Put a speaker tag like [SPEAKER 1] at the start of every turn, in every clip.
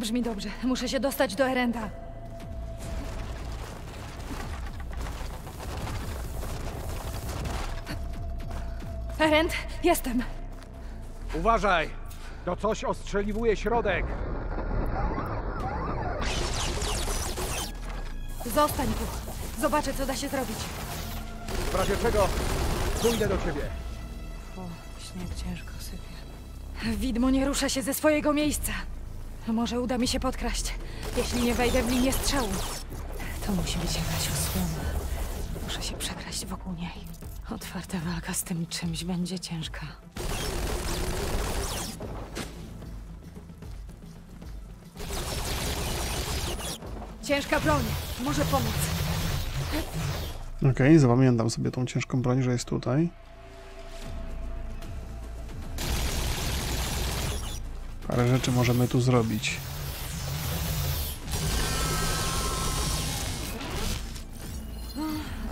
[SPEAKER 1] brzmi dobrze. Muszę się dostać do Erenda. Erend, jestem.
[SPEAKER 2] Uważaj! To coś ostrzeliwuje środek.
[SPEAKER 1] Zostań tu. Zobaczę, co da się zrobić.
[SPEAKER 2] W razie czego pójdę do ciebie.
[SPEAKER 1] O, śnieg ciężko sypie. Widmo nie rusza się ze swojego miejsca. Może uda mi się podkraść, jeśli nie wejdę w linię strzału. To musi być jakaś osłona. Muszę się przekraść wokół niej. Otwarta walka z tym czymś będzie ciężka. Ciężka broń. Może pomóc.
[SPEAKER 3] Okej, zapamiętam sobie tą ciężką broń, że jest tutaj. Parę rzeczy możemy tu zrobić.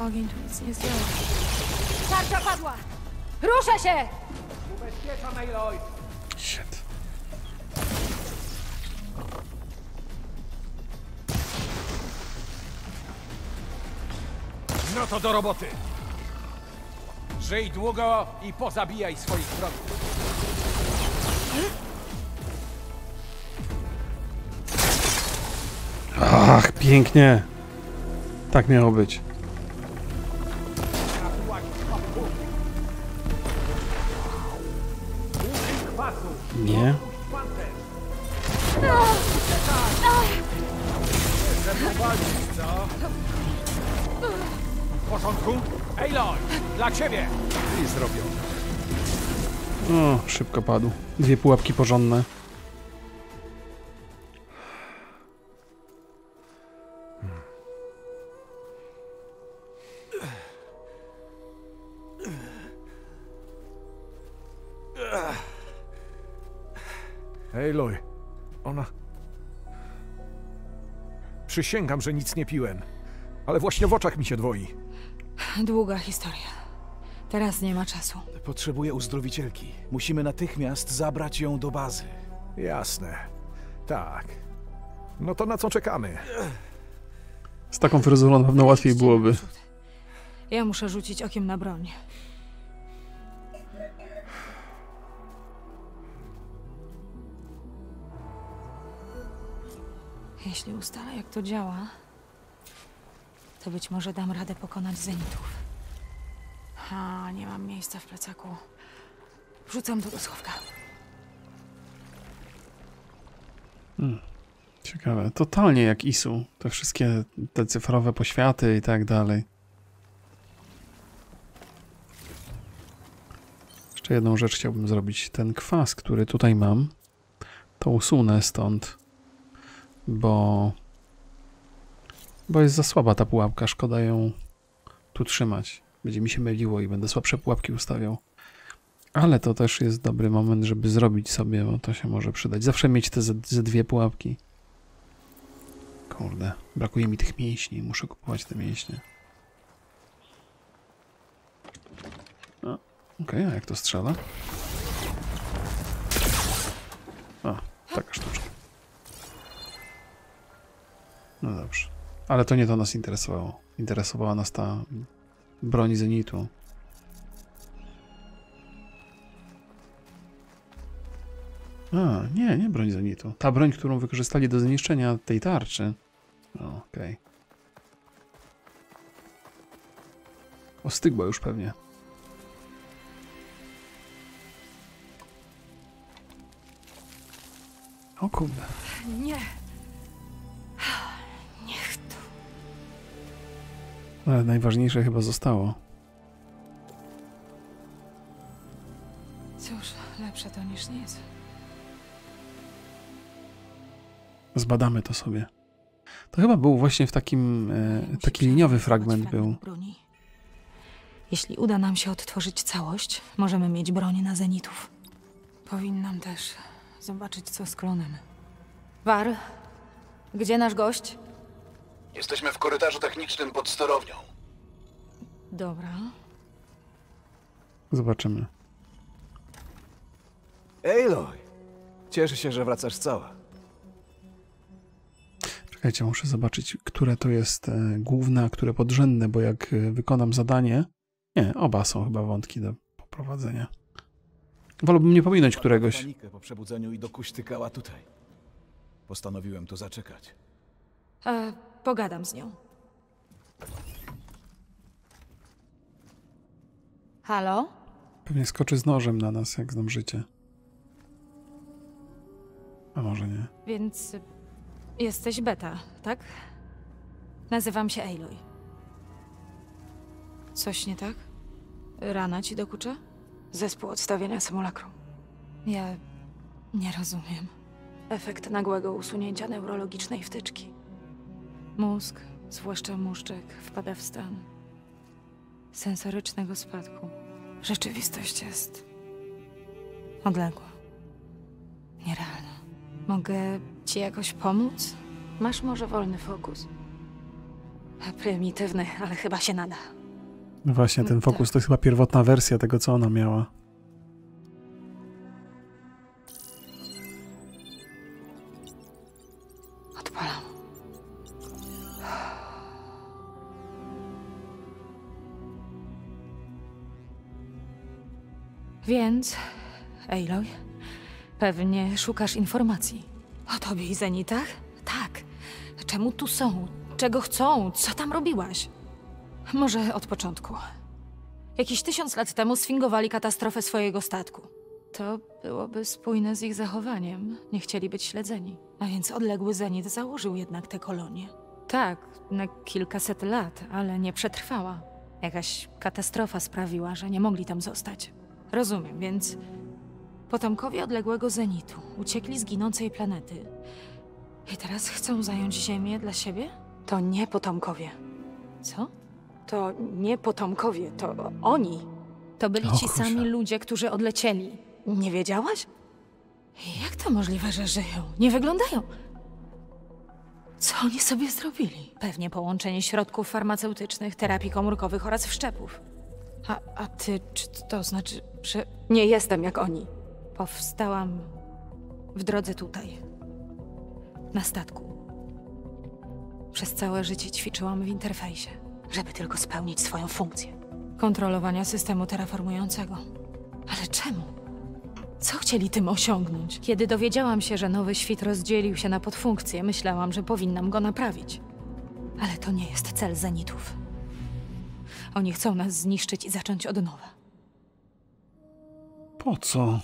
[SPEAKER 1] Ogień tu nic nie zrobi. Tarcza padła! Ruszę się!
[SPEAKER 2] Ubezpieczam, Aloy!
[SPEAKER 3] Shit.
[SPEAKER 2] No to do roboty! Żyj długo i pozabijaj swoich wrogów.
[SPEAKER 3] Ach, pięknie. Tak miało być. Nie.
[SPEAKER 2] W porządku? Aloy! Dla ciebie! I zrobią.
[SPEAKER 3] O, szybko padł. Dwie pułapki porządne.
[SPEAKER 2] Przysięgam, że nic nie piłem. Ale właśnie w oczach mi się dwoi.
[SPEAKER 1] Długa historia. Teraz nie ma czasu.
[SPEAKER 4] Potrzebuję uzdrowicielki. Musimy natychmiast zabrać ją do bazy.
[SPEAKER 2] Jasne. Tak. No to na co czekamy?
[SPEAKER 3] Z taką fryzurą na pewno łatwiej byłoby.
[SPEAKER 1] Ja muszę rzucić okiem na broń. Jeśli ustalę, jak to działa, to być może dam radę pokonać zenitów. A, nie mam miejsca w plecaku. Wrzucam do schowka.
[SPEAKER 3] Ciekawe. Totalnie jak ISU. Te wszystkie te cyfrowe poświaty i tak dalej. Jeszcze jedną rzecz chciałbym zrobić. Ten kwas, który tutaj mam, to usunę stąd, bo bo jest za słaba ta pułapka. Szkoda ją tu trzymać. Będzie mi się myliło i będę słabsze pułapki ustawiał. Ale to też jest dobry moment, żeby zrobić sobie, bo to się może przydać. Zawsze mieć te ze, ze dwie pułapki. Kurde, brakuje mi tych mięśni. Muszę kupować te mięśnie. O, Okej, a jak to strzela? O, taka sztuczka. No dobrze. Ale to nie to nas interesowało. Interesowała nas ta broń zenitu. A, nie, nie broń zenitu. Ta broń, którą wykorzystali do zniszczenia tej tarczy. Okej. Ostygła już pewnie. O kurde.
[SPEAKER 1] Nie.
[SPEAKER 3] Ale najważniejsze chyba zostało.
[SPEAKER 1] Cóż, lepsze to niż nic.
[SPEAKER 3] Zbadamy to sobie. To chyba był właśnie w takim. E, taki liniowy fragment był.
[SPEAKER 1] Broni. Jeśli uda nam się odtworzyć całość, możemy mieć broń na zenitów. Powinnam też zobaczyć, co z klonem. War, gdzie nasz gość?
[SPEAKER 5] Jesteśmy w korytarzu technicznym pod sterownią.
[SPEAKER 1] Dobra.
[SPEAKER 3] Zobaczymy.
[SPEAKER 4] Aloy! Cieszę się, że wracasz cała.
[SPEAKER 3] Czekajcie, muszę zobaczyć, które to jest e, główne, a które podrzędne, bo jak e, wykonam zadanie... Nie, oba są chyba wątki do poprowadzenia. Wolałbym nie pominąć któregoś.
[SPEAKER 4] Po przebudzeniu i dokuśtykała tutaj. Postanowiłem tu zaczekać.
[SPEAKER 1] E, pogadam z nią. Halo?
[SPEAKER 3] Pewnie skoczy z nożem na nas, jak znam życie. A może nie.
[SPEAKER 1] Więc jesteś Beta, tak? Nazywam się Aloy. Coś nie tak? Rana ci dokucza? Zespół odstawienia symulakrum. Ja nie rozumiem. Efekt nagłego usunięcia neurologicznej wtyczki. Mózg, zwłaszcza muszczek, wpada w stan sensorycznego spadku. Rzeczywistość jest odległa. Nierealna. Mogę ci jakoś pomóc? Masz może wolny fokus? Prymitywny, ale chyba się nada.
[SPEAKER 3] No właśnie, ten fokus to jest chyba pierwotna wersja tego, co ona miała.
[SPEAKER 1] Więc, Aloy, pewnie szukasz informacji. O tobie i Zenitach? Tak. Czemu tu są? Czego chcą? Co tam robiłaś? Może od początku. Jakiś tysiąc lat temu sfingowali katastrofę swojego statku. To byłoby spójne z ich zachowaniem. Nie chcieli być śledzeni. A więc odległy Zenit założył jednak tę kolonię. Tak, na kilkaset lat, ale nie przetrwała. Jakaś katastrofa sprawiła, że nie mogli tam zostać. Rozumiem, więc potomkowie odległego Zenitu uciekli z ginącej planety. I teraz chcą zająć Ziemię dla siebie? To nie potomkowie. Co? To nie potomkowie, to oni. To byli
[SPEAKER 3] O
[SPEAKER 1] ci
[SPEAKER 3] kurczę.
[SPEAKER 1] sami ludzie, którzy odlecieli. Nie wiedziałaś? Jak to możliwe, że żyją? Nie wyglądają. Co oni sobie zrobili? Pewnie połączenie środków farmaceutycznych, terapii komórkowych oraz wszczepów. A, a ty, czy to znaczy, że nie jestem jak oni? Powstałam w drodze tutaj, na statku. Przez całe życie ćwiczyłam w interfejsie, żeby tylko spełnić swoją funkcję. Kontrolowania systemu terraformującego. Ale czemu? Co chcieli tym osiągnąć? Kiedy dowiedziałam się, że nowy świt rozdzielił się na podfunkcje, myślałam, że powinnam go naprawić. Ale to nie jest cel Zenitów. Oni chcą nas zniszczyć i zacząć od nowa.
[SPEAKER 3] Po co?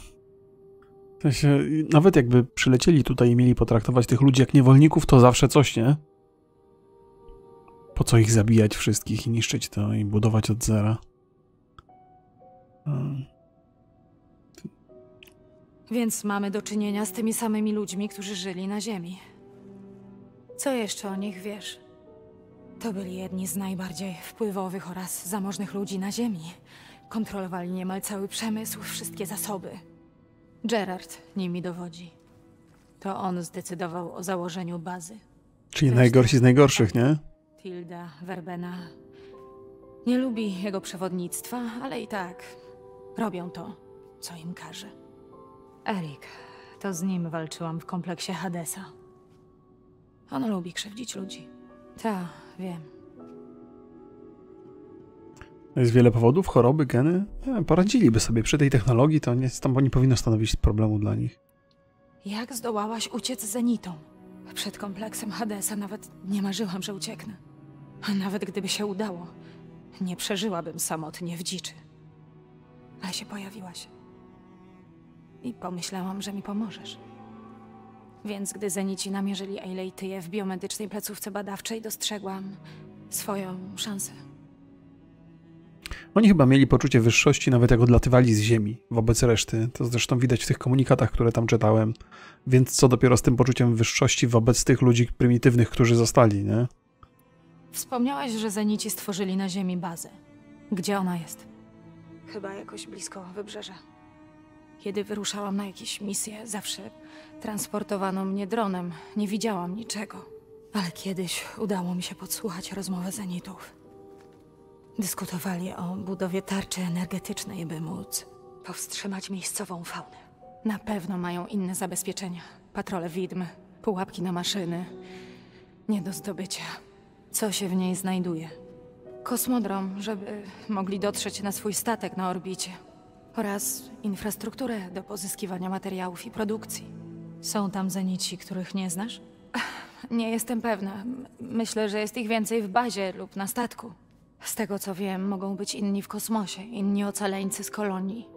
[SPEAKER 3] W sensie, nawet jakby przylecieli tutaj i mieli potraktować tych ludzi jak niewolników, to zawsze coś, nie? Po co ich zabijać wszystkich i niszczyć to i budować od zera? Hmm.
[SPEAKER 1] Więc mamy do czynienia z tymi samymi ludźmi, którzy żyli na Ziemi. Co jeszcze o nich wiesz? To byli jedni z najbardziej wpływowych oraz zamożnych ludzi na Ziemi. Kontrolowali niemal cały przemysł, wszystkie zasoby. Gerard nimi dowodzi. To on zdecydował o założeniu bazy.
[SPEAKER 3] Czyli
[SPEAKER 1] Zresztą-
[SPEAKER 3] najgorsi z najgorszych, nie?
[SPEAKER 1] Tilda Verbena nie lubi jego przewodnictwa, ale i tak robią to, co im każe. Erik, to z nim walczyłam w kompleksie Hadesa. On lubi krzywdzić ludzi. Ta, wiem.
[SPEAKER 3] Jest wiele powodów, choroby, geny. E, poradziliby sobie przy tej technologii, to nie, to nie powinno stanowić problemu dla nich.
[SPEAKER 1] Jak zdołałaś uciec Zenitom? Przed kompleksem Hadesa nawet nie marzyłam, że ucieknę. A nawet gdyby się udało, nie przeżyłabym samotnie w dziczy. Ale się pojawiłaś. I pomyślałam, że mi pomożesz. Więc gdy Zenici namierzyli Eilejtyję w biomedycznej placówce badawczej, dostrzegłam swoją szansę.
[SPEAKER 3] Oni chyba mieli poczucie wyższości, nawet jak odlatywali z Ziemi wobec reszty. To zresztą widać w tych komunikatach, które tam czytałem. Więc co dopiero z tym poczuciem wyższości wobec tych ludzi prymitywnych, którzy zostali, nie?
[SPEAKER 1] Wspomniałaś, że Zenici stworzyli na Ziemi bazę. Gdzie ona jest? Chyba jakoś blisko wybrzeża. Kiedy wyruszałam na jakieś misje, zawsze transportowano mnie dronem. Nie widziałam niczego. Ale kiedyś udało mi się podsłuchać rozmowę Zenitów. Dyskutowali o budowie tarczy energetycznej, by móc powstrzymać miejscową faunę. Na pewno mają inne zabezpieczenia. Patrole widm, pułapki na maszyny. Nie do zdobycia. Co się w niej znajduje? Kosmodrom, żeby mogli dotrzeć na swój statek na orbicie. Oraz infrastrukturę do pozyskiwania materiałów i produkcji. Są tam zenici, których nie znasz? Nie jestem pewna. M- Myślę, że jest ich więcej w bazie lub na statku. Z tego co wiem, mogą być inni w kosmosie, inni ocaleńcy z kolonii.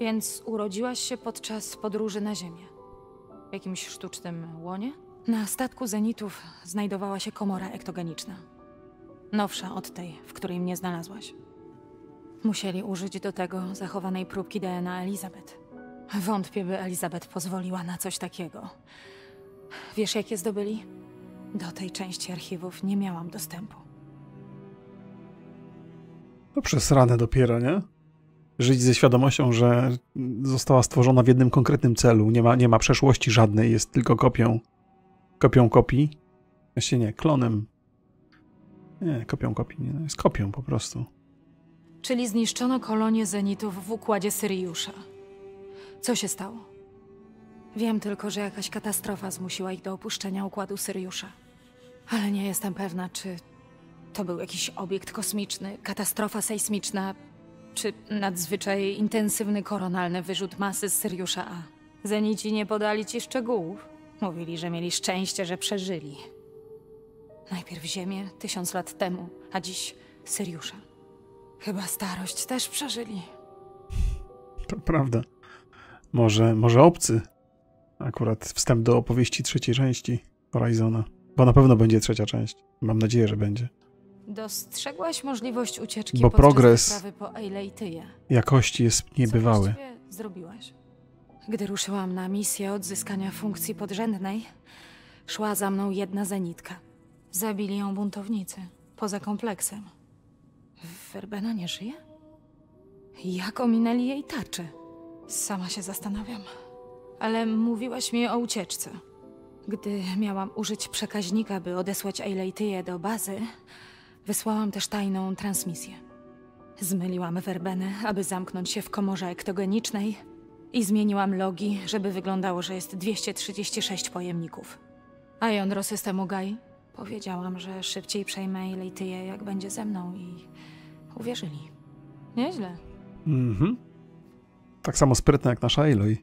[SPEAKER 1] Więc urodziłaś się podczas podróży na Ziemię. W jakimś sztucznym łonie? Na statku Zenitów znajdowała się komora ektogeniczna. Nowsza od tej, w której mnie znalazłaś. Musieli użyć do tego zachowanej próbki DNA Elizabeth. Wątpię, by Elizabeth pozwoliła na coś takiego. Wiesz, jak je zdobyli? Do tej części archiwów nie miałam dostępu.
[SPEAKER 3] To przesrane dopiero, nie? Żyć ze świadomością, że została stworzona w jednym konkretnym celu. Nie ma, nie ma przeszłości żadnej, jest tylko kopią. Kopią kopii. Właściwie nie, klonem. Nie, kopią kopii, nie, no jest kopią po prostu.
[SPEAKER 1] Czyli zniszczono kolonię Zenitów w układzie Syriusza. Co się stało? Wiem tylko, że jakaś katastrofa zmusiła ich do opuszczenia układu Syriusza. Ale nie jestem pewna, czy to był jakiś obiekt kosmiczny, katastrofa sejsmiczna, czy nadzwyczaj intensywny koronalny wyrzut masy z Syriusza A. Zenici nie podali ci szczegółów. Mówili, że mieli szczęście, że przeżyli. Najpierw Ziemię tysiąc lat temu, a dziś Syriusza. Chyba starość też przeżyli.
[SPEAKER 3] To prawda. Może, może obcy. Akurat wstęp do opowieści trzeciej części Horizona. Bo na pewno będzie trzecia część. Mam nadzieję, że będzie.
[SPEAKER 1] Dostrzegłaś możliwość ucieczki
[SPEAKER 3] Bo progres-
[SPEAKER 1] po Eileityje.
[SPEAKER 3] Jakości jest niebywały.
[SPEAKER 1] Co zrobiłaś? Gdy ruszyłam na misję odzyskania funkcji podrzędnej, szła za mną jedna zenitka. Zabili ją buntownicy, poza kompleksem. Verbena nie żyje? Jak ominęli jej tarczę? Sama się zastanawiam. Ale mówiłaś mi o ucieczce. Gdy miałam użyć przekaźnika, by odesłać Eileityję do bazy, wysłałam też tajną transmisję. Zmyliłam werbenę, aby zamknąć się w komorze ektogenicznej i zmieniłam logi, żeby wyglądało, że jest 236 pojemników. A jądro systemu GAI? Powiedziałam, że szybciej przejmę Lejtyję, jak będzie ze mną i uwierzyli. Nieźle.
[SPEAKER 3] Mhm. Tak samo sprytne jak nasza Aloy.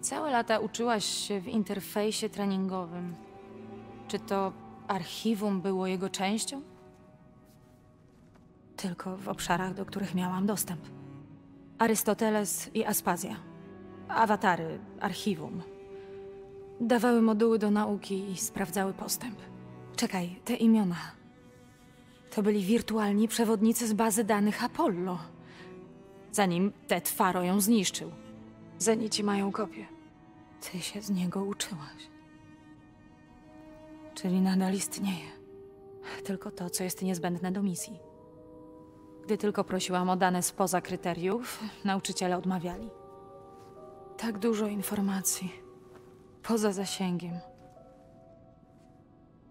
[SPEAKER 1] Całe lata uczyłaś się w interfejsie treningowym. Czy to archiwum było jego częścią? Tylko w obszarach, do których miałam dostęp. Arystoteles i Aspazja. Awatary, archiwum. Dawały moduły do nauki i sprawdzały postęp. Czekaj, te imiona. To byli wirtualni przewodnicy z bazy danych Apollo. Zanim Ted Faro ją zniszczył. Zenici mają kopię. Ty się z niego uczyłaś. Czyli nadal istnieje. Tylko to, co jest niezbędne do misji. Gdy tylko prosiłam o dane spoza kryteriów, nauczyciele odmawiali. Tak dużo informacji. Poza zasięgiem.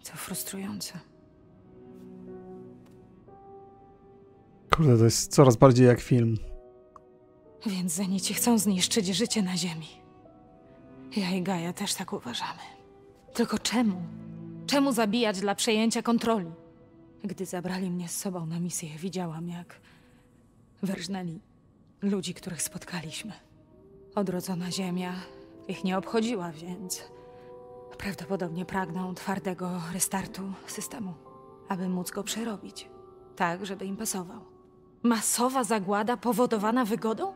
[SPEAKER 1] To frustrujące.
[SPEAKER 3] Kurde, to jest coraz bardziej jak film.
[SPEAKER 1] Więc Zenici chcą zniszczyć życie na Ziemi. Ja i Gaja też tak uważamy. Tylko czemu? Czemu zabijać dla przejęcia kontroli? Gdy zabrali mnie z sobą na misję, widziałam, jak wyrżnęli ludzi, których spotkaliśmy. Odrodzona Ziemia ich nie obchodziła, więc prawdopodobnie pragną twardego restartu systemu, aby móc go przerobić. Tak, żeby im pasował. Masowa zagłada powodowana wygodą?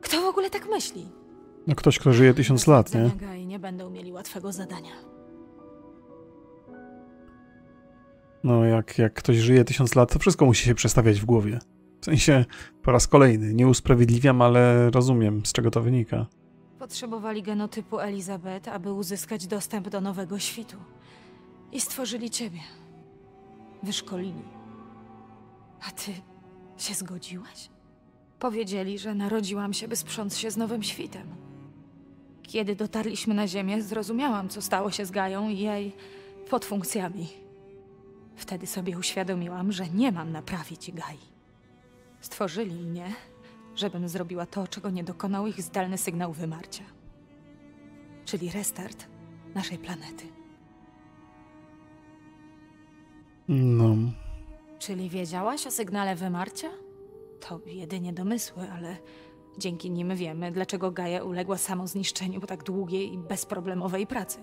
[SPEAKER 1] Kto w ogóle tak myśli?
[SPEAKER 3] No ktoś, kto żyje tysiąc lat, nie?
[SPEAKER 1] Gai nie będą mieli łatwego zadania.
[SPEAKER 3] No jak, jak ktoś żyje tysiąc lat, to wszystko musi się przestawiać w głowie. W sensie, po raz kolejny, nie usprawiedliwiam, ale rozumiem, z czego to wynika.
[SPEAKER 1] Potrzebowali genotypu Elizabeth, aby uzyskać dostęp do nowego świtu. I stworzyli ciebie. Wyszkolili. A ty się zgodziłaś? Powiedzieli, że narodziłam się, by sprząc się z nowym świtem. Kiedy dotarliśmy na Ziemię, zrozumiałam, co stało się z Gają i jej podfunkcjami. Wtedy sobie uświadomiłam, że nie mam naprawić Gai. Stworzyli mnie, żebym zrobiła to, czego nie dokonał ich zdalny sygnał wymarcia. czyli restart naszej planety.
[SPEAKER 3] No,
[SPEAKER 1] Czyli wiedziałaś o sygnale wymarcia? To jedynie domysły, ale dzięki nim wiemy, dlaczego Gaia uległa samozniszczeniu po tak długiej i bezproblemowej pracy.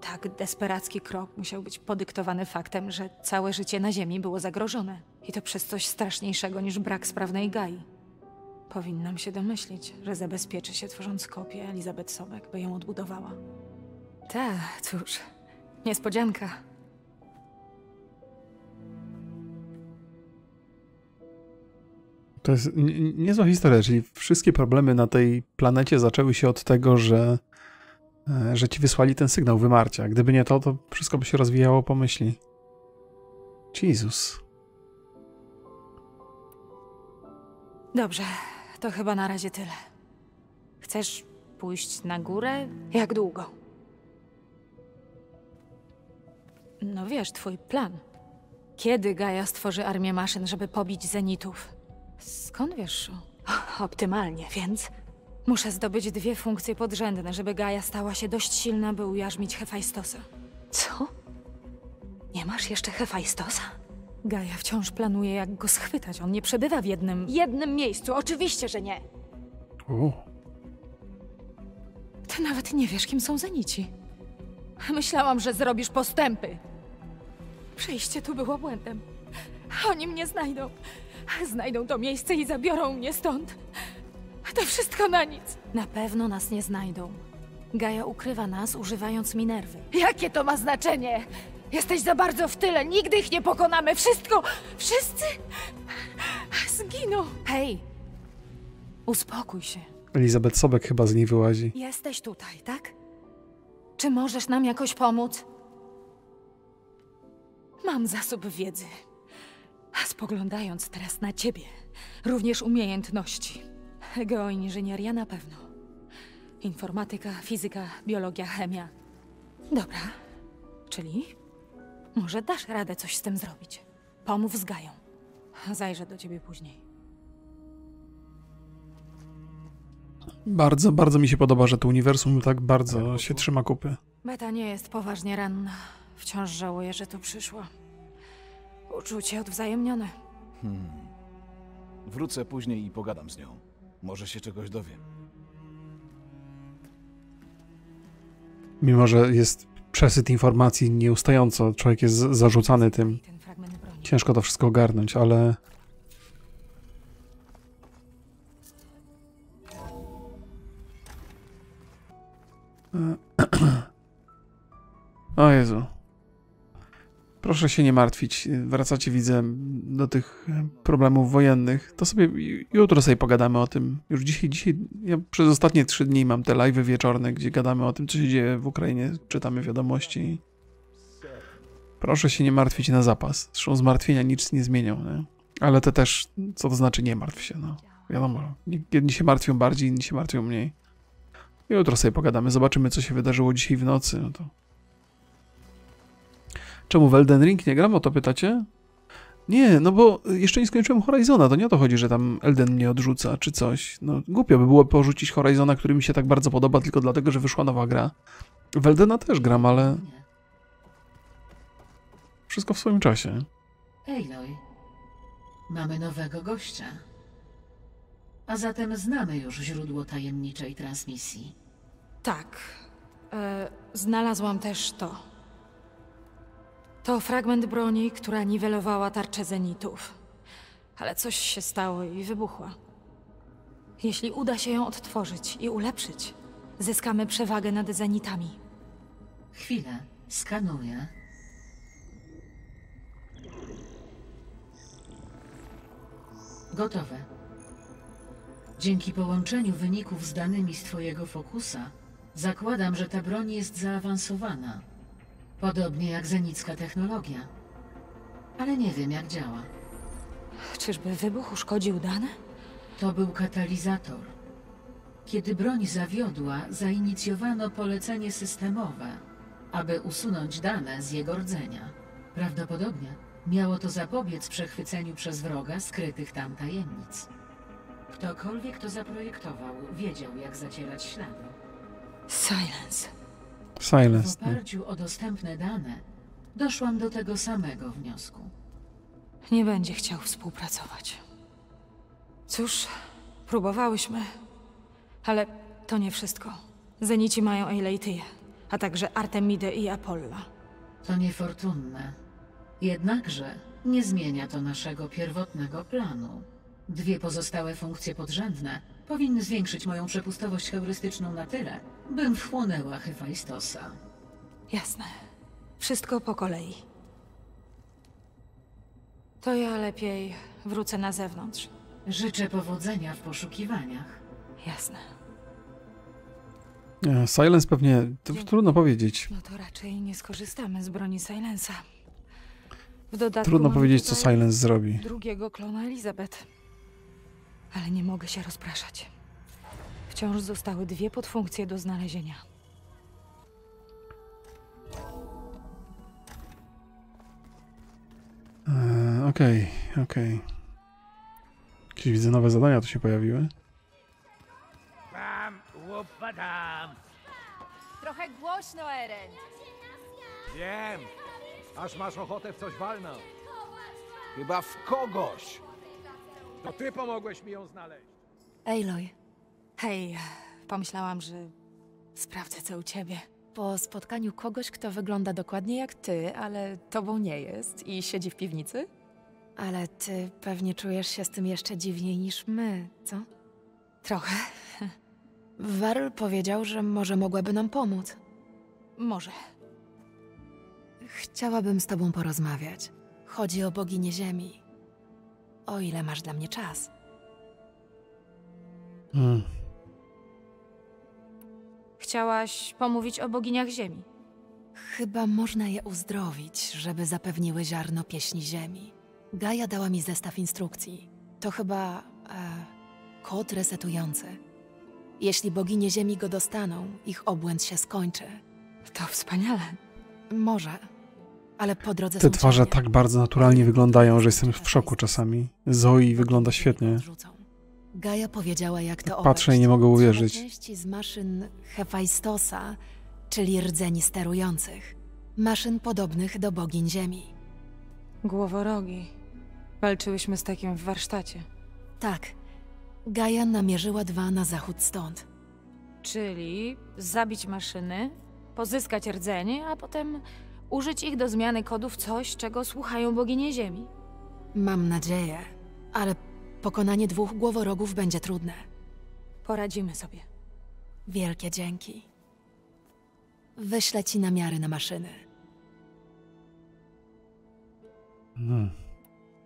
[SPEAKER 1] Tak desperacki krok musiał być podyktowany faktem, że całe życie na Ziemi było zagrożone. I to przez coś straszniejszego niż brak sprawnej Gai. Powinnam się domyślić, że zabezpieczy się tworząc kopię Elizabeth Sobek, by ją odbudowała. Tak, cóż, niespodzianka.
[SPEAKER 3] to jest niezła historia, czyli wszystkie problemy na tej planecie zaczęły się od tego, że, e, że ci wysłali ten sygnał wymarcia. Gdyby nie to, to wszystko by się rozwijało po myśli. Jezus.
[SPEAKER 1] Dobrze, to chyba na razie tyle. Chcesz pójść na górę? Jak długo? No wiesz, twój plan. Kiedy Gaia stworzy armię maszyn, żeby pobić zenitów? Skąd wiesz? Optymalnie, więc muszę zdobyć dwie funkcje podrzędne, żeby Gaia stała się dość silna, by ujarzmić Hefajstosa. Co? Nie masz jeszcze Hefajstosa? Gaja wciąż planuje, jak go schwytać. On nie przebywa w jednym... jednym miejscu. Oczywiście, że nie.
[SPEAKER 3] U.
[SPEAKER 1] Ty nawet nie wiesz, kim są Zenici. Myślałam, że zrobisz postępy. Przejście tu było błędem. Oni mnie znajdą. Znajdą to miejsce i zabiorą mnie stąd. To wszystko na nic. Na pewno nas nie znajdą. Gaja ukrywa nas, używając Minerwy. Jakie to ma znaczenie? Jesteś za bardzo w tyle. Nigdy ich nie pokonamy. Wszystko, wszyscy zginą. Hej, uspokój się.
[SPEAKER 3] Elizabeth Sobek chyba z niej wyłazi.
[SPEAKER 1] Jesteś tutaj, tak? Czy możesz nam jakoś pomóc? Mam zasób wiedzy. A spoglądając teraz na ciebie, również umiejętności. Geoinżynieria na pewno. Informatyka, fizyka, biologia, chemia. Dobra. Czyli może dasz radę coś z tym zrobić. Pomów z Gają. Zajrzę do ciebie później.
[SPEAKER 3] Bardzo, bardzo mi się podoba, że to uniwersum tak bardzo się trzyma kupy.
[SPEAKER 1] Beta nie jest poważnie ranna. Wciąż żałuję, że tu przyszła. Uczucie odwzajemnione.
[SPEAKER 4] Hmm. Wrócę później i pogadam z nią. Może się czegoś dowiem.
[SPEAKER 3] Mimo, że jest przesyt informacji nieustająco, człowiek jest zarzucany tym. Ciężko to wszystko ogarnąć, ale. O Jezu. Proszę się nie martwić. Wracacie, widzę, do tych problemów wojennych. To sobie jutro sobie pogadamy o tym. Już dzisiaj, dzisiaj, ja przez ostatnie trzy dni mam te live'y wieczorne, gdzie gadamy o tym, co się dzieje w Ukrainie, czytamy wiadomości. Proszę się nie martwić na zapas. Zresztą zmartwienia nic nie zmienią, nie? Ale to też, co to znaczy nie martw się, no. Wiadomo, jedni się martwią bardziej, inni się martwią mniej. Jutro sobie pogadamy, zobaczymy, co się wydarzyło dzisiaj w nocy, no to... Czemu w Elden Ring nie gram, o to pytacie? Nie, no bo jeszcze nie skończyłem Horizona, to nie o to chodzi, że tam Elden mnie odrzuca, czy coś. No, głupio by było porzucić Horizona, który mi się tak bardzo podoba, tylko dlatego, że wyszła nowa gra. W Eldena też gram, ale wszystko w swoim czasie.
[SPEAKER 6] Aloy, mamy nowego gościa. A zatem znamy już źródło tajemniczej transmisji.
[SPEAKER 1] Tak. E, znalazłam też to. To fragment broni, która niwelowała tarczę zenitów. Ale coś się stało i wybuchła. Jeśli uda się ją odtworzyć i ulepszyć, zyskamy przewagę nad zenitami.
[SPEAKER 6] Chwilę, skanuję. Gotowe. Dzięki połączeniu wyników z danymi z Twojego fokusa, zakładam, że ta broń jest zaawansowana. Podobnie jak zenicka technologia. Ale nie wiem, jak działa.
[SPEAKER 1] Czyżby wybuch uszkodził dane?
[SPEAKER 6] To był katalizator. Kiedy broń zawiodła, zainicjowano polecenie systemowe, aby usunąć dane z jego rdzenia. Prawdopodobnie miało to zapobiec przechwyceniu przez wroga skrytych tam tajemnic. Ktokolwiek to zaprojektował, wiedział, jak zacierać ślady.
[SPEAKER 1] Silence.
[SPEAKER 6] W
[SPEAKER 3] Silence. nie?
[SPEAKER 6] oparciu o dostępne dane doszłam do tego samego wniosku.
[SPEAKER 1] Nie będzie chciał współpracować. Cóż, próbowałyśmy. Ale to nie wszystko. Zenici mają Eileityję, a także Artemidę i Apolla.
[SPEAKER 6] To niefortunne. Jednakże nie zmienia to naszego pierwotnego planu. Dwie pozostałe funkcje podrzędne powinny zwiększyć moją przepustowość heurystyczną na tyle, bym wchłonęła Hefajstosa.
[SPEAKER 1] Jasne. Wszystko po kolei. To ja lepiej wrócę na zewnątrz.
[SPEAKER 6] Życzę powodzenia w poszukiwaniach.
[SPEAKER 1] Jasne.
[SPEAKER 3] E, Silence pewnie, to trudno powiedzieć.
[SPEAKER 1] No to raczej nie skorzystamy z broni Silensa. W dodatku
[SPEAKER 3] Trudno powiedzieć, co Silence zrobi.
[SPEAKER 1] drugiego klona Elizabeth. Ale nie mogę się rozpraszać. Wciąż zostały dwie podfunkcje do znalezienia.
[SPEAKER 3] E, Okej, okej. Jakieś widzę nowe zadania tu się pojawiły.
[SPEAKER 7] Bam, łupadam.
[SPEAKER 8] Trochę głośno, Eren.
[SPEAKER 2] Wiem. Aż masz ochotę w coś walnąć.
[SPEAKER 4] Chyba w kogoś.
[SPEAKER 2] To ty pomogłeś mi ją znaleźć.
[SPEAKER 1] Aloy. Hej, pomyślałam, że sprawdzę co u ciebie.
[SPEAKER 8] Po spotkaniu kogoś, kto wygląda dokładnie jak ty, ale tobą nie jest i siedzi w piwnicy? Ale ty pewnie czujesz się z tym jeszcze dziwniej niż my, co?
[SPEAKER 1] Trochę.
[SPEAKER 8] Warl powiedział, że może mogłaby nam pomóc.
[SPEAKER 1] Może.
[SPEAKER 8] Chciałabym z tobą porozmawiać. Chodzi o boginię ziemi. O ile masz dla mnie czas.
[SPEAKER 3] Hmm.
[SPEAKER 1] Chciałaś pomówić o boginiach ziemi.
[SPEAKER 8] Chyba można je uzdrowić, żeby zapewniły ziarno pieśni ziemi. Gaja dała mi zestaw instrukcji. To chyba e, kod resetujący. Jeśli boginie ziemi go dostaną, ich obłęd się skończy.
[SPEAKER 1] To wspaniale.
[SPEAKER 8] Może, ale po drodze
[SPEAKER 3] Te
[SPEAKER 8] są
[SPEAKER 3] twarze tak bardzo naturalnie wyglądają, że jestem w szoku czasami. Zoe wygląda świetnie.
[SPEAKER 8] Gaja powiedziała, jak to
[SPEAKER 3] Patrzę i nie mogę uwierzyć.
[SPEAKER 8] części z maszyn Hefajstosa, czyli rdzeni sterujących. Maszyn podobnych do bogiń ziemi.
[SPEAKER 1] Głoworogi. Walczyłyśmy z takim w warsztacie.
[SPEAKER 8] Tak. Gaja namierzyła dwa na zachód stąd.
[SPEAKER 1] Czyli zabić maszyny, pozyskać rdzenie, a potem użyć ich do zmiany kodów coś, czego słuchają boginie ziemi.
[SPEAKER 8] Mam nadzieję, ale pokonanie dwóch głoworogów będzie trudne.
[SPEAKER 1] Poradzimy sobie.
[SPEAKER 8] Wielkie dzięki. Wyślę ci namiary na maszyny.
[SPEAKER 3] Hmm.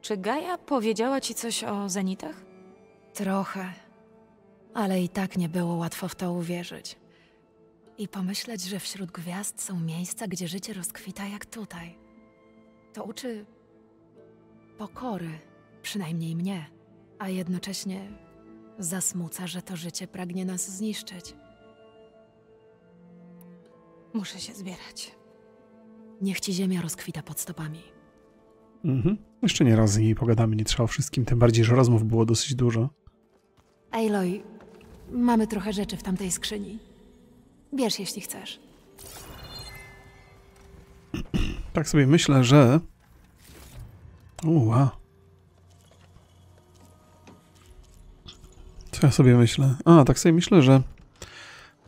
[SPEAKER 1] Czy Gaja powiedziała ci coś o zenitach?
[SPEAKER 8] Trochę, ale i tak nie było łatwo w to uwierzyć. I pomyśleć, że wśród gwiazd są miejsca, gdzie życie rozkwita jak tutaj. To uczy pokory, przynajmniej mnie, a jednocześnie zasmuca, że to życie pragnie nas zniszczyć.
[SPEAKER 1] Muszę się zbierać.
[SPEAKER 8] Niech ci ziemia rozkwita pod stopami.
[SPEAKER 3] Mhm. Jeszcze nie raz z nimi pogadamy, nie trzeba o wszystkim, tym bardziej, że rozmów było dosyć dużo.
[SPEAKER 8] Aloy, mamy trochę rzeczy w tamtej skrzyni. Bierz, jeśli chcesz.
[SPEAKER 3] Tak sobie myślę, że... Uła. Co ja sobie myślę? A, tak sobie myślę, że...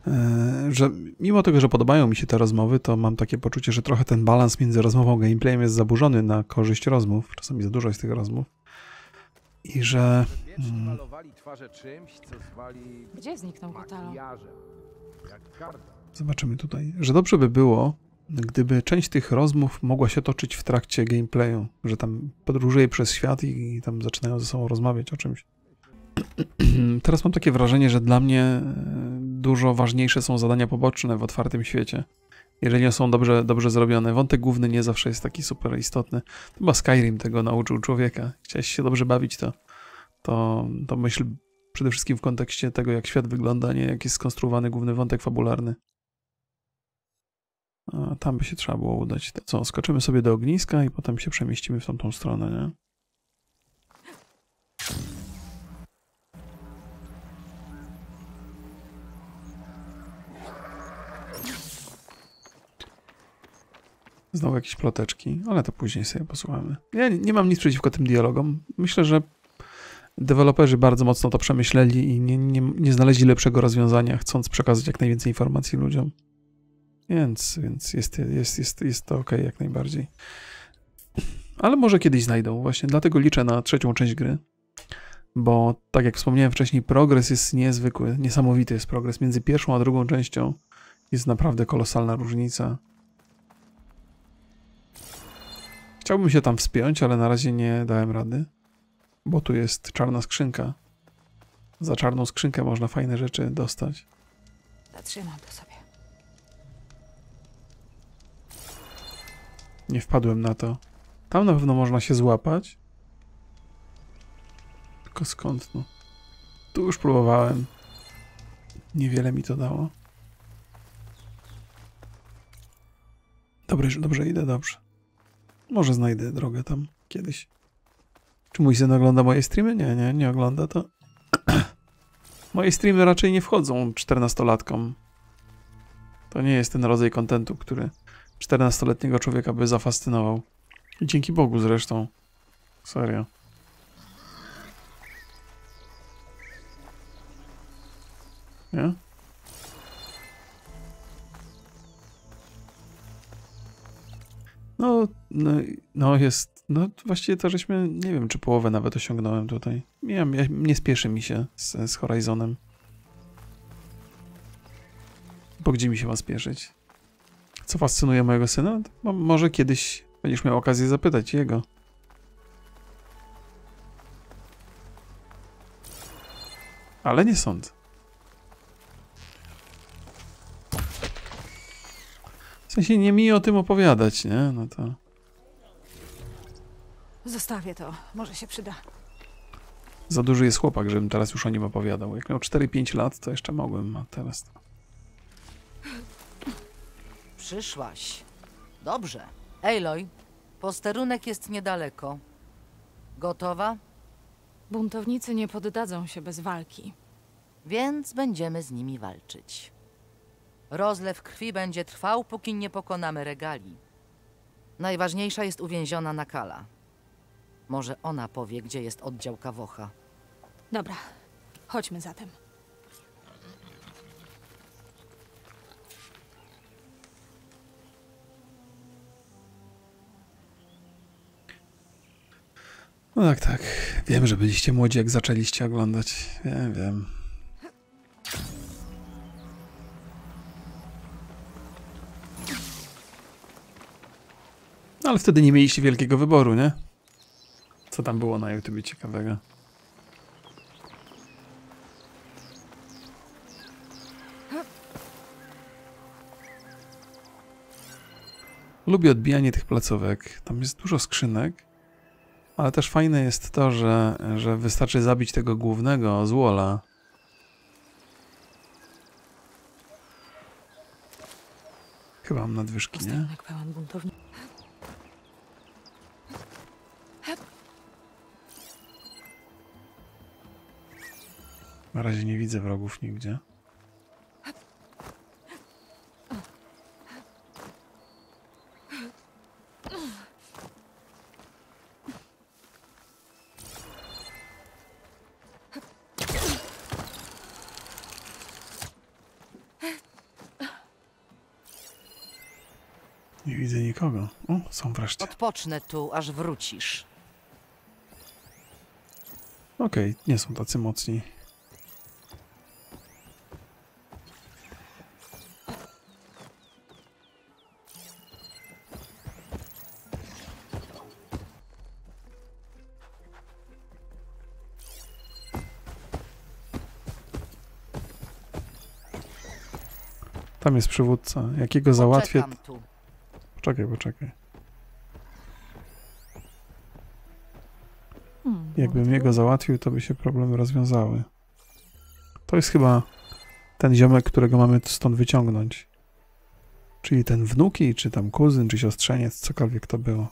[SPEAKER 3] e, że mimo tego, że podobają mi się te rozmowy, to mam takie poczucie, że trochę ten balans między rozmową a gameplayem jest zaburzony na korzyść rozmów. Czasami za dużo jest tych rozmów. I że...
[SPEAKER 2] Zwali
[SPEAKER 1] Gdzie zniknął Kotalo?
[SPEAKER 3] Zobaczymy tutaj, że dobrze by było, gdyby część tych rozmów mogła się toczyć w trakcie gameplayu, że tam podróżuje przez świat i, i tam zaczynają ze sobą rozmawiać o czymś. Teraz mam takie wrażenie, że dla mnie e, dużo ważniejsze są zadania poboczne w otwartym świecie. Jeżeli są dobrze, dobrze zrobione. Wątek główny nie zawsze jest taki super istotny. Chyba Skyrim tego nauczył człowieka. Chciałeś się dobrze bawić, to, to, to myśl przede wszystkim w kontekście tego, jak świat wygląda, nie jak jest skonstruowany główny wątek fabularny. A tam by się trzeba było udać. To co, skoczymy sobie do ogniska i potem się przemieścimy w tamtą stronę, nie? Znowu jakieś ploteczki, ale to później sobie posłuchamy. Ja nie, nie mam nic przeciwko tym dialogom. Myślę, że deweloperzy bardzo mocno to przemyśleli i nie, nie, nie znaleźli lepszego rozwiązania, chcąc przekazać jak najwięcej informacji ludziom. Więc, więc jest, jest, jest, jest to ok jak najbardziej. Ale może kiedyś znajdą. Właśnie dlatego liczę na trzecią część gry. Bo tak jak wspomniałem wcześniej, progres jest niezwykły. Niesamowity jest progres. Między pierwszą a drugą częścią jest naprawdę kolosalna różnica. Chciałbym się tam wspiąć, ale na razie nie dałem rady. Bo tu jest czarna skrzynka. Za czarną skrzynkę można fajne rzeczy dostać.
[SPEAKER 1] Zatrzymam to sobie.
[SPEAKER 3] Nie wpadłem na to. Tam na pewno można się złapać. Tylko skąd, no? Tu już próbowałem. Niewiele mi to dało. Dobrze, dobrze idę, dobrze. Może znajdę drogę tam kiedyś. Czy mój syn ogląda moje streamy? Nie, nie, nie ogląda to. moje streamy raczej nie wchodzą 14-latkom. To nie jest ten rodzaj kontentu, który 14-letniego człowieka by zafascynował. I dzięki Bogu zresztą. Serio. Nie? No, no, no jest, no właściwie to żeśmy, nie wiem, czy połowę nawet osiągnąłem tutaj. Ja, ja, nie spieszy mi się z, z Horizonem. Bo gdzie mi się ma spieszyć? Co fascynuje mojego syna? Mo- może kiedyś będziesz miał okazję zapytać jego. Ale nie sądzę. W sensie nie mi o tym opowiadać, nie? No to...
[SPEAKER 1] Zostawię to. Może się przyda.
[SPEAKER 3] Za duży jest chłopak, żebym teraz już o nim opowiadał. Jak miał 4-5 lat, to jeszcze mogłem, a teraz...
[SPEAKER 7] Przyszłaś. Dobrze. Aloy, posterunek jest niedaleko. Gotowa?
[SPEAKER 1] Buntownicy nie poddadzą się bez walki.
[SPEAKER 7] Więc będziemy z nimi walczyć. Rozlew krwi będzie trwał, póki nie pokonamy regali. Najważniejsza jest uwięziona Nakala. Może ona powie, gdzie jest oddział Kawocha.
[SPEAKER 1] Dobra, chodźmy zatem.
[SPEAKER 3] No tak, tak. Wiem, że byliście młodzi, jak zaczęliście oglądać. Wiem, wiem. No, Ale wtedy nie mieliście wielkiego wyboru, nie? Co tam było na YouTube ciekawego? Lubię odbijanie tych placówek. Tam jest dużo skrzynek. Ale też fajne jest to, że, że wystarczy zabić tego głównego złola. Chyba mam nadwyżki, nie? Na razie nie widzę wrogów nigdzie. Nie widzę nikogo. O, są wreszcie.
[SPEAKER 7] Odpocznę tu, aż wrócisz.
[SPEAKER 3] Okej, nie są tacy mocni. Tam jest przywódca. Jakiego załatwię?
[SPEAKER 7] Tu.
[SPEAKER 3] Poczekaj, poczekaj.
[SPEAKER 1] Hmm,
[SPEAKER 3] Jakbym jego załatwił, to by się problemy rozwiązały. To jest chyba ten ziomek, którego mamy stąd wyciągnąć. Czyli ten wnuki, czy tam kuzyn, czy siostrzeniec, cokolwiek to było.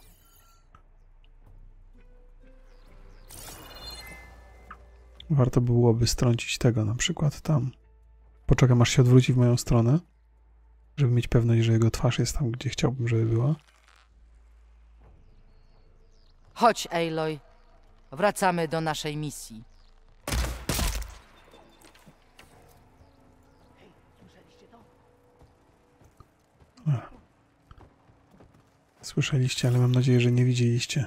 [SPEAKER 3] Warto byłoby strącić tego na przykład tam. Poczekam aż się odwróci w moją stronę, żeby mieć pewność, że jego twarz jest tam, gdzie chciałbym, żeby była.
[SPEAKER 7] Chodź, Aloy. Wracamy do naszej misji.
[SPEAKER 3] Słyszeliście, ale mam nadzieję, że nie widzieliście.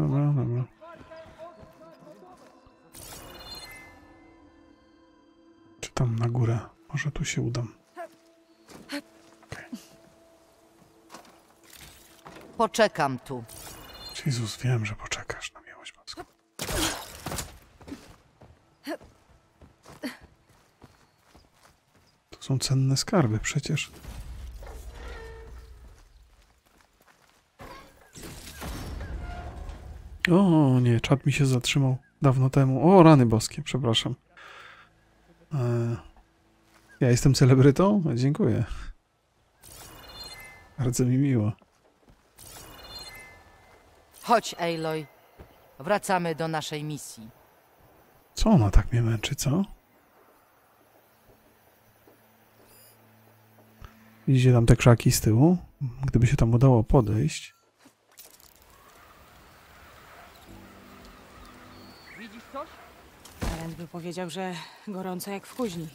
[SPEAKER 3] Dobra, dobra. Czy tam na górę? Może tu się udam.
[SPEAKER 7] Poczekam tu.
[SPEAKER 3] Jezus, wiem, że poczekasz na miłość boską. To są cenne skarby przecież. O nie, czat mi się zatrzymał dawno temu. O, rany boskie, przepraszam. E, ja jestem celebrytą? Dziękuję. Bardzo mi miło.
[SPEAKER 7] Chodź, Aloy. Wracamy do naszej misji.
[SPEAKER 3] Co ona tak mnie męczy, co? Widzicie tam te krzaki z tyłu? Gdyby się tam udało podejść.
[SPEAKER 9] Widzisz coś?
[SPEAKER 1] Eren by powiedział, że gorąco jak w kuźni.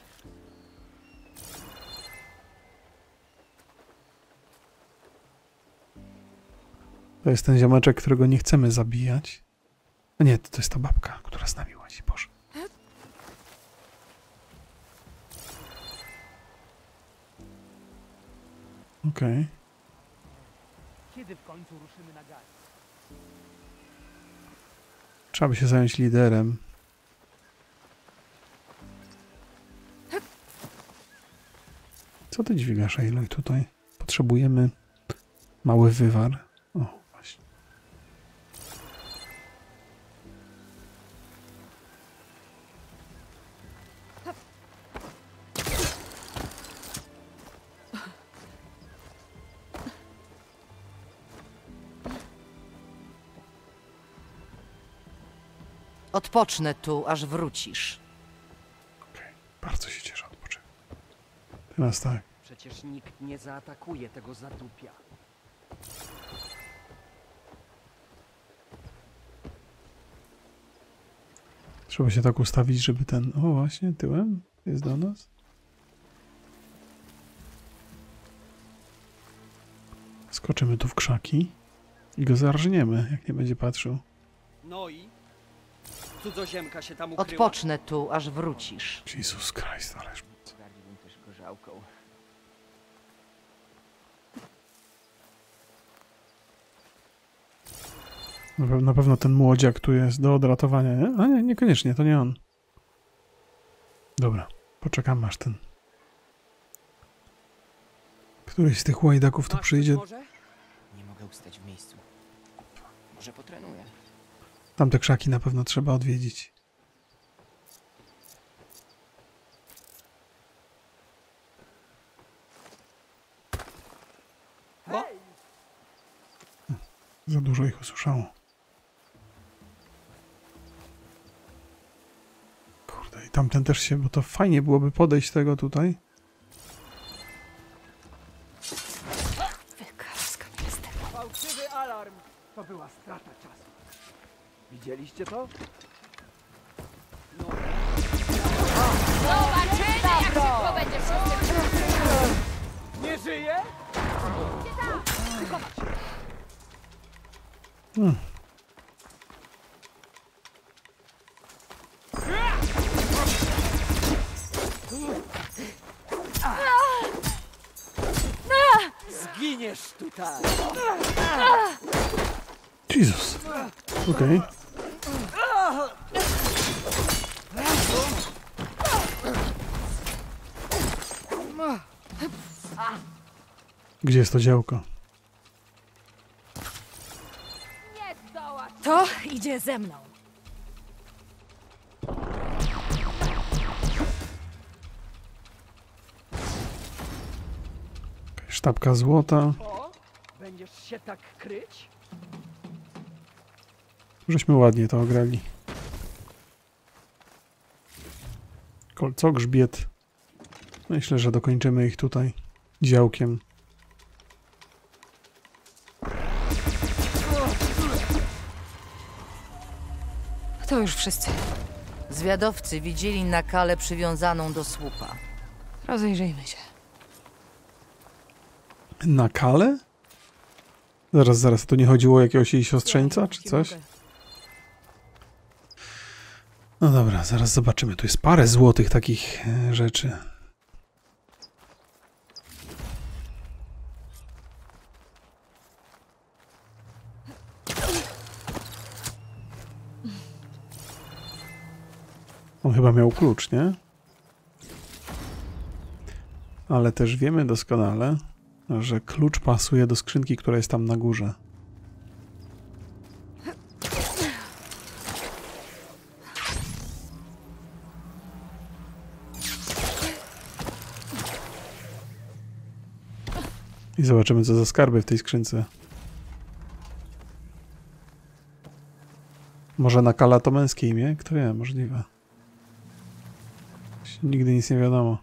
[SPEAKER 3] To jest ten ziomeczek, którego nie chcemy zabijać. A nie, to jest ta babka, która z nami łazi. Boże. Okej.
[SPEAKER 9] Kiedy w końcu ruszymy na gali?
[SPEAKER 3] Trzeba by się zająć liderem. Co ty dźwigasz, Aloy, tutaj? Potrzebujemy mały wywar. O, właśnie.
[SPEAKER 7] Odpocznę tu, aż wrócisz.
[SPEAKER 3] Okej, Bardzo się cieszę, odpoczynku. Teraz tak.
[SPEAKER 9] Przecież nikt nie zaatakuje tego zadupia.
[SPEAKER 3] Trzeba się tak ustawić, żeby ten... O, właśnie, tyłem jest do nas. Skoczymy tu w krzaki i go zarżniemy, jak nie będzie patrzył.
[SPEAKER 9] No i? Cudzoziemka się tam ukryła.
[SPEAKER 7] Odpocznę tu, aż wrócisz.
[SPEAKER 3] Jesus Christ, ależ... Na pewno, ten młodziak tu jest do odratowania, nie? A nie, niekoniecznie, to nie on. Dobra, poczekam aż ten... Któryś z tych łajdaków tu przyjdzie.
[SPEAKER 9] Nie mogę ustać w miejscu. Może potrenuję.
[SPEAKER 3] Tamte krzaki na pewno trzeba odwiedzić. Za dużo ich usłyszało. Kurde, i tamten też się, bo to fajnie byłoby podejść tego tutaj.
[SPEAKER 9] Fałszywy alarm! To była strata czasu. Widzieliście to?
[SPEAKER 3] Gdzie jest to działko?
[SPEAKER 1] To idzie ze mną.
[SPEAKER 3] Sztabka złota.
[SPEAKER 9] O, będziesz się tak kryć?
[SPEAKER 3] Żeśmy ładnie to ograli. Kolco, grzbiet. Myślę, że dokończymy ich tutaj działkiem.
[SPEAKER 1] To już wszyscy.
[SPEAKER 7] Zwiadowcy widzieli Nakalę przywiązaną do słupa.
[SPEAKER 1] Rozejrzyjmy się.
[SPEAKER 3] Na kale? Zaraz, zaraz, to nie chodziło o jakiegoś jej siostrzeńca, czy coś? No dobra, zaraz zobaczymy. Tu jest parę złotych takich e, rzeczy. Chyba miał klucz, nie? Ale też wiemy doskonale, że klucz pasuje do skrzynki, która jest tam na górze. I zobaczymy, co za skarby w tej skrzynce. Może Nakala to męskie imię? Kto wie, możliwe. Nigdy nic nie wiadomo.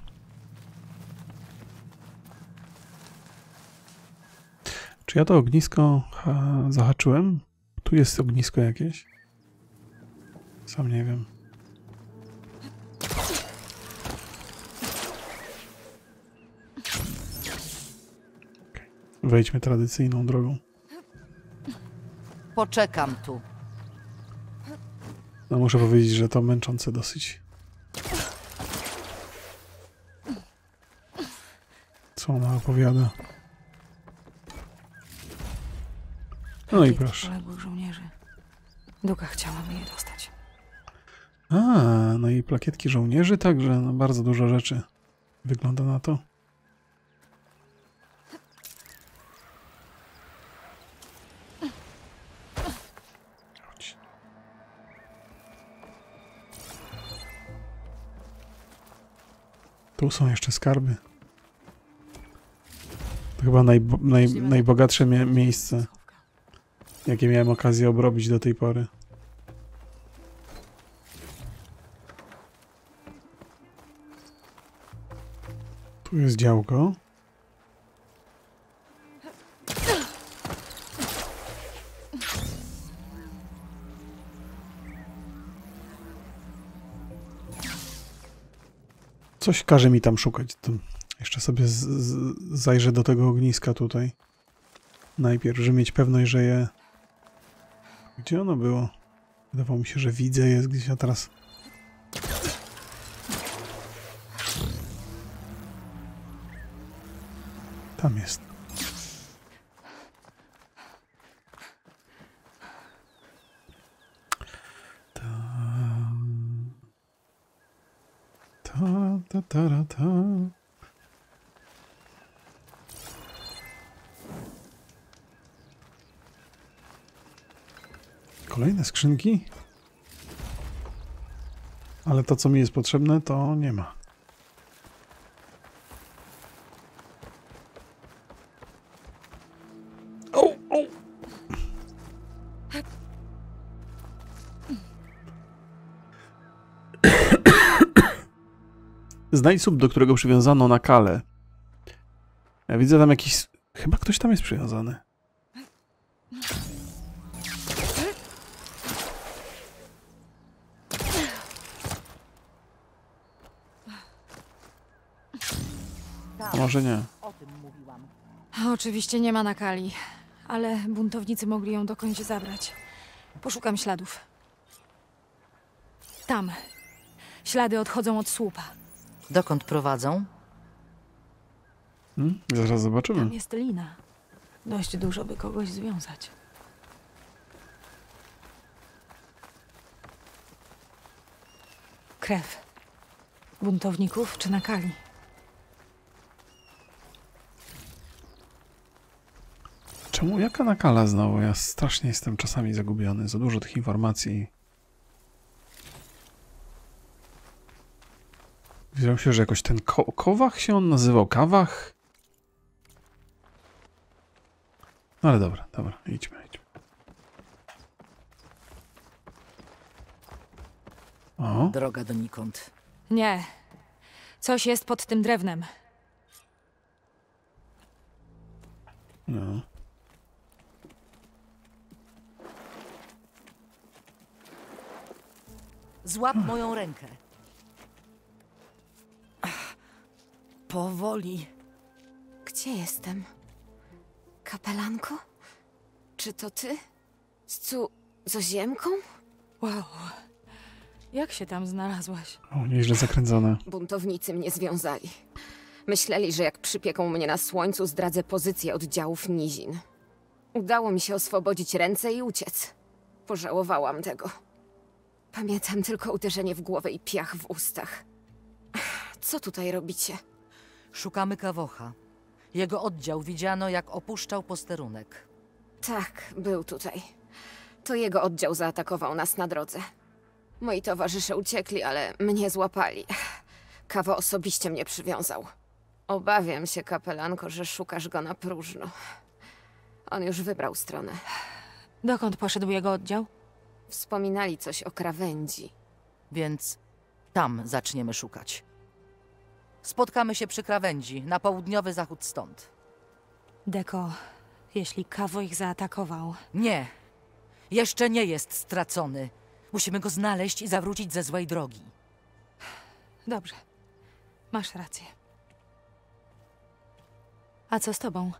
[SPEAKER 3] Czy ja to ognisko ha, zahaczyłem? Tu jest ognisko jakieś? Sam nie wiem. Okej. Wejdźmy tradycyjną drogą.
[SPEAKER 7] Poczekam tu.
[SPEAKER 3] No muszę powiedzieć, że to męczące dosyć. Co ona opowiada? No i proszę.
[SPEAKER 1] Poległych żołnierzy. Duka chciałaby je dostać.
[SPEAKER 3] A, no i plakietki żołnierzy także, no bardzo dużo rzeczy. Wygląda na to. Tu są jeszcze skarby. To chyba najbo naj najbogatsze mie miejsce, jakie miałem okazję obrobić do tej pory. Tu jest działko. Coś każe mi tam szukać. Jeszcze sobie zajrzę do tego ogniska tutaj. Najpierw, żeby mieć pewność, że je... Gdzie ono było? Wydawało mi się, że widzę je gdzieś, a teraz... Tam jest. Ta, ta, ta, ta, Kolejne skrzynki? Ale to, co mi jest potrzebne, to nie ma. O, o. Znajdź sub, do którego przywiązano na kale. Ja widzę tam jakiś... Chyba ktoś tam jest przywiązany. Może nie.
[SPEAKER 7] O tym mówiłam.
[SPEAKER 1] Oczywiście nie ma nakali, ale buntownicy mogli ją dokądś zabrać. Poszukam śladów. Tam. Ślady odchodzą od słupa.
[SPEAKER 7] Dokąd prowadzą?
[SPEAKER 3] Hmm? Zaraz zobaczymy.
[SPEAKER 1] Tam jest lina. Dość dużo, by kogoś związać. Krew. Buntowników czy nakali?
[SPEAKER 3] Czemu? Jaka nakala znowu? Ja strasznie jestem czasami zagubiony. Za dużo tych informacji. Wiedział się, że jakoś ten ko Kowach się on nazywał. Kawach? No ale dobra, dobra. Idźmy, idźmy. O,
[SPEAKER 7] Droga donikąd.
[SPEAKER 1] Nie, Coś jest pod tym drewnem.
[SPEAKER 3] No.
[SPEAKER 7] Złap moją rękę.
[SPEAKER 8] Powoli. Gdzie jestem? Kapelanko? Czy to ty? Z cu... z oziemką?
[SPEAKER 1] Wow. Jak się tam znalazłaś?
[SPEAKER 3] O, nieźle zakręcone.
[SPEAKER 10] Buntownicy mnie związali. Myśleli, że jak przypieką mnie na słońcu, zdradzę pozycję oddziałów nizin. Udało mi się oswobodzić ręce i uciec. Pożałowałam tego. Pamiętam tylko uderzenie w głowę i piach w ustach. Co tutaj robicie?
[SPEAKER 7] Szukamy Kawocha. Jego oddział widziano, jak opuszczał posterunek.
[SPEAKER 10] Tak, był tutaj. To jego oddział zaatakował nas na drodze. Moi towarzysze uciekli, ale mnie złapali. Kawo osobiście mnie przywiązał. Obawiam się, kapelanko, że szukasz go na próżno. On już wybrał stronę.
[SPEAKER 1] Dokąd poszedł jego oddział?
[SPEAKER 10] Wspominali coś o krawędzi.
[SPEAKER 7] Więc tam zaczniemy szukać. Spotkamy się przy krawędzi, na południowy zachód stąd.
[SPEAKER 1] Deko, jeśli Kawo ich zaatakował,
[SPEAKER 7] Nie! Jeszcze nie jest stracony. Musimy go znaleźć i zawrócić ze złej drogi.
[SPEAKER 1] Dobrze. Masz rację. A co z tobą?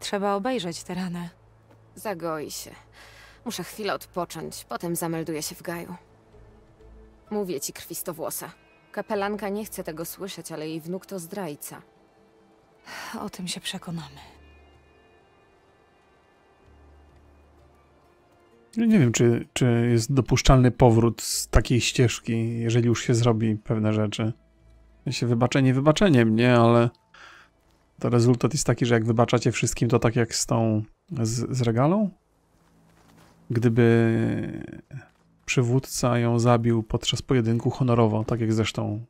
[SPEAKER 1] Trzeba obejrzeć tę ranę.
[SPEAKER 10] Zagoi się. Muszę chwilę odpocząć, potem zamelduję się w gaju. Mówię ci, krwistowłosa. Kapelanka nie chce tego słyszeć, ale jej wnuk to zdrajca.
[SPEAKER 1] O tym się przekonamy.
[SPEAKER 3] Nie wiem, czy, czy jest dopuszczalny powrót z takiej ścieżki, jeżeli już się zrobi pewne rzeczy. Ja się wybaczenie wybaczeniem, nie, ale to rezultat jest taki, że jak wybaczacie wszystkim, to tak jak z tą, z, z regalą? Gdyby przywódca ją zabił podczas pojedynku honorowo, tak jak zresztą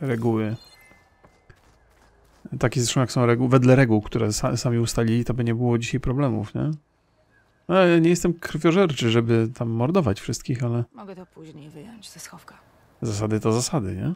[SPEAKER 3] reguły. Takie zresztą jak są reguły, wedle reguł, które sa, sami ustalili, to by nie było dzisiaj problemów, nie? No, ja nie jestem krwiożerczy, żeby tam mordować wszystkich, ale
[SPEAKER 1] Mogę to później wyjąć ze schowka.
[SPEAKER 3] zasady to zasady, nie?